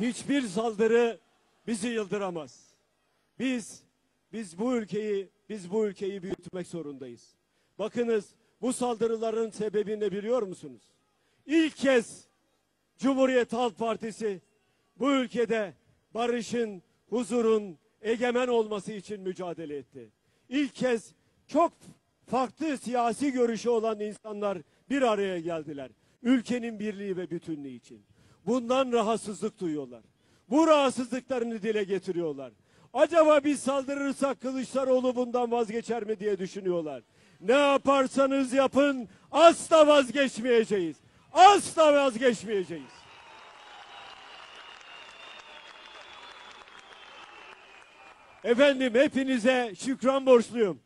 hiçbir saldırı bizi yıldıramaz. Biz biz bu ülkeyi biz bu ülkeyi büyütmek zorundayız. Bakınız bu saldırıların sebebini biliyor musunuz? İlk kez Cumhuriyet Halk Partisi bu ülkede barışın, huzurun egemen olması için mücadele etti. İlk kez çok farklı siyasi görüşü olan insanlar bir araya geldiler. Ülkenin birliği ve bütünlüğü için. Bundan rahatsızlık duyuyorlar. Bu rahatsızlıklarını dile getiriyorlar. Acaba biz saldırırsak Kılıçdaroğlu bundan vazgeçer mi diye düşünüyorlar. Ne yaparsanız yapın asla vazgeçmeyeceğiz. Asla vazgeçmeyeceğiz. Efendim hepinize şükran borçluyum.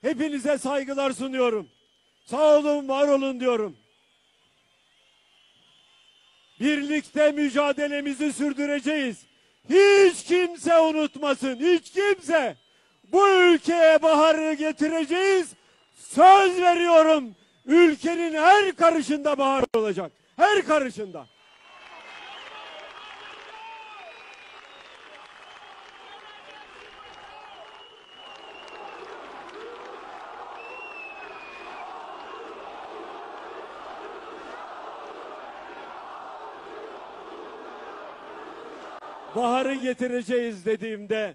Hepinize saygılar sunuyorum. Sağ olun, var olun diyorum. Birlikte mücadelemizi sürdüreceğiz. Hiç kimse unutmasın, hiç kimse. Bu ülkeye baharı getireceğiz. Söz veriyorum. Ülkenin her karışında bahar olacak. Her karışında. Baharı getireceğiz dediğimde,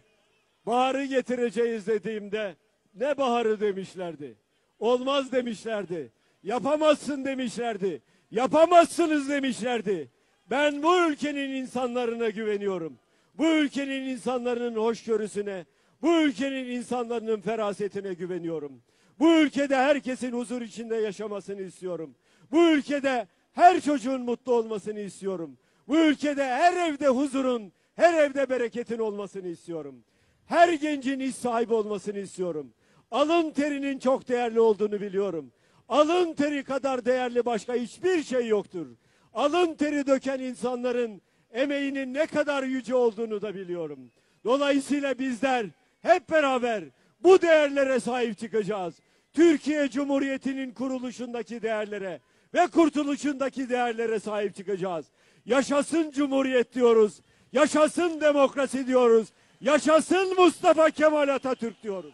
baharı getireceğiz dediğimde ne baharı demişlerdi. Olmaz demişlerdi. Yapamazsın demişlerdi. Yapamazsınız demişlerdi. Ben bu ülkenin insanlarına güveniyorum. Bu ülkenin insanların hoşgörüsüne, bu ülkenin insanların ferasetine güveniyorum. Bu ülkede herkesin huzur içinde yaşamasını istiyorum. Bu ülkede her çocuğun mutlu olmasını istiyorum. Bu ülkede her evde huzurun, her evde bereketin olmasını istiyorum. Her gencin iş sahibi olmasını istiyorum. Alın terinin çok değerli olduğunu biliyorum. Alın teri kadar değerli başka hiçbir şey yoktur. Alın teri döken insanların emeğinin ne kadar yüce olduğunu da biliyorum. Dolayısıyla bizler hep beraber bu değerlere sahip çıkacağız. Türkiye Cumhuriyeti'nin kuruluşundaki değerlere ve kurtuluşundaki değerlere sahip çıkacağız. Yaşasın Cumhuriyet diyoruz. Yaşasın demokrasi diyoruz. Yaşasın Mustafa Kemal Atatürk diyoruz.